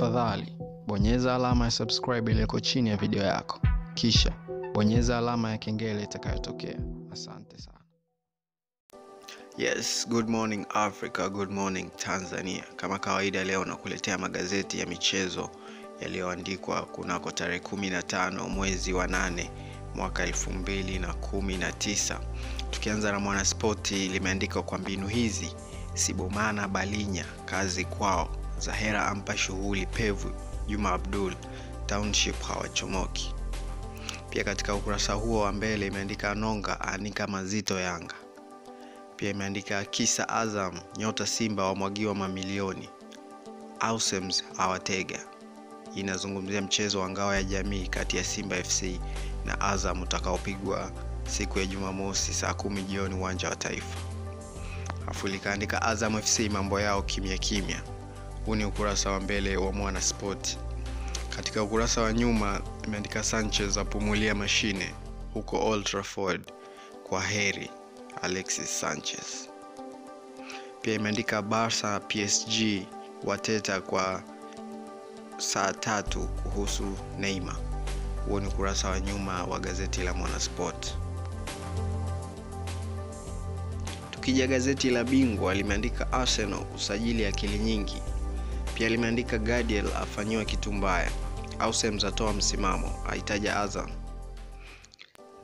Tafadhali bonyeza alama ya subscribe iliyoko chini ya video yako, kisha bonyeza alama ya kengele itakayotokea. Asante sana. Yes, good morning Africa, good morning Tanzania. Kama kawaida, leo nakuletea magazeti ya michezo yaliyoandikwa kunako tarehe 15 mwezi wa nane mwaka 2019. Tukianza na Mwanaspoti limeandikwa kwa mbinu hizi: Sibomana Balinya kazi kwao, Zahera ampa shughuli pevu, Juma Abdul Township hawachomoki. Pia katika ukurasa huo wa mbele imeandika Nonga anika mazito Yanga. Pia imeandika kisa Azam nyota Simba wamwagiwa mamilioni, Ausems awatega. Inazungumzia mchezo wa ngao ya jamii kati ya Simba FC na Azam utakaopigwa siku ya Jumamosi saa kumi jioni uwanja wa Taifa. Afu likaandika Azam FC mambo yao kimya kimya. Huu ni ukurasa wa mbele wa Mwana Sport. Katika ukurasa wa nyuma imeandika Sanchez apumulia mashine huko Old Trafford, kwa heri Alexis Sanchez. Pia imeandika barsa PSG wateta kwa saa tatu kuhusu neima Huo ni ukurasa wa nyuma wa gazeti la Mwanasport. Tukija gazeti la Bingwa limeandika Arsenal usajili akili nyingi. Pia limeandika Gadiel afanyiwa kitu mbaya, Ausems atoa msimamo, aitaja Azam.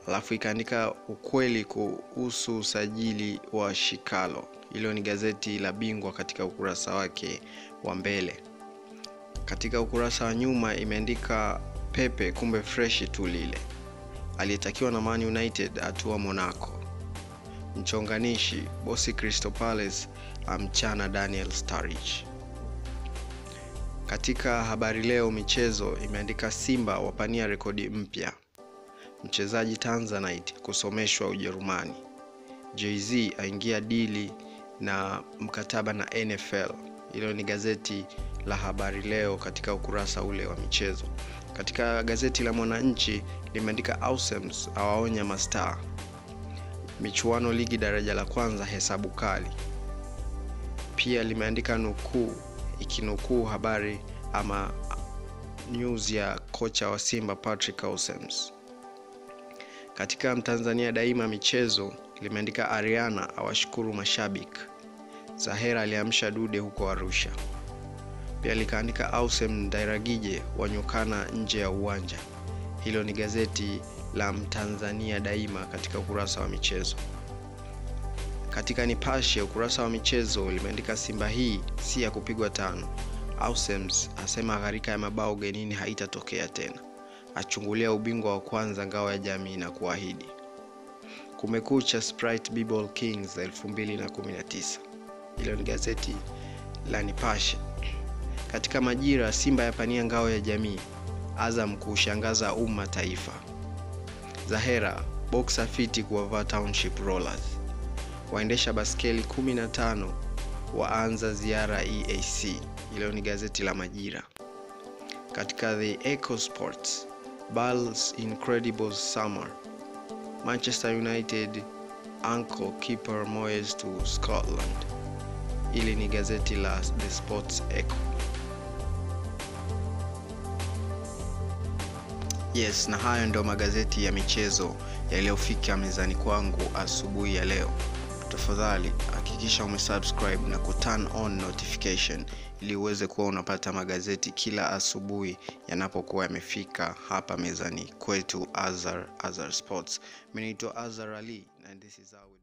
Alafu ikaandika ukweli kuhusu usajili wa Shikalo. Hilo ni gazeti la Bingwa katika ukurasa wake wa mbele. Katika ukurasa wa nyuma imeandika Pepe kumbe freshi tu lile, aliyetakiwa na Man United atua Monaco. Mchonganishi bosi Crystal Palace amchana Daniel Sturridge. Katika habari leo michezo imeandika Simba wapania rekodi mpya, mchezaji Tanzanite kusomeshwa Ujerumani, Jay-Z aingia dili na mkataba na NFL. Hilo ni gazeti la habari leo katika ukurasa ule wa michezo. Katika gazeti la Mwananchi limeandika Ausems awaonya mastaa, michuano ligi daraja la kwanza hesabu kali. Pia limeandika nukuu ikinukuu habari ama news ya kocha wa Simba Patrick Ausems. Katika Mtanzania Daima michezo limeandika Ariana awashukuru mashabiki, Zahera aliamsha dude huko Arusha. Pia likaandika Ausem Dairagije wanyukana nje ya uwanja. Hilo ni gazeti la Mtanzania Daima katika ukurasa wa michezo. Katika Nipashe ukurasa wa michezo limeandika Simba hii si ya kupigwa tano, Ausems asema gharika ya mabao genini haitatokea tena, achungulia ubingwa wa kwanza ngao ya jamii na kuahidi. Kumekucha Sprite B-Ball Kings 2019. Hilo ni gazeti la Nipashe. Katika Majira, Simba yapania ngao ya jamii, Azam kuushangaza umma taifa, Zahera boxer fiti kuwavaa Township Rollers, waendesha baskeli 15 waanza ziara EAC. Hilo ni gazeti la Majira. Katika The Echo Sports, Bale's incredible summer, Manchester United uncle keeper Moyes to Scotland. Hili ni gazeti la The Sports Echo. Yes, na hayo ndio magazeti ya michezo yaliyofika mezani kwangu asubuhi ya leo. Tafadhali hakikisha umesubscribe na kuturn on notification ili uweze kuwa unapata magazeti kila asubuhi yanapokuwa yamefika hapa mezani kwetu Azar Azar Sports. Mimi naitwa Azar Ali and this is how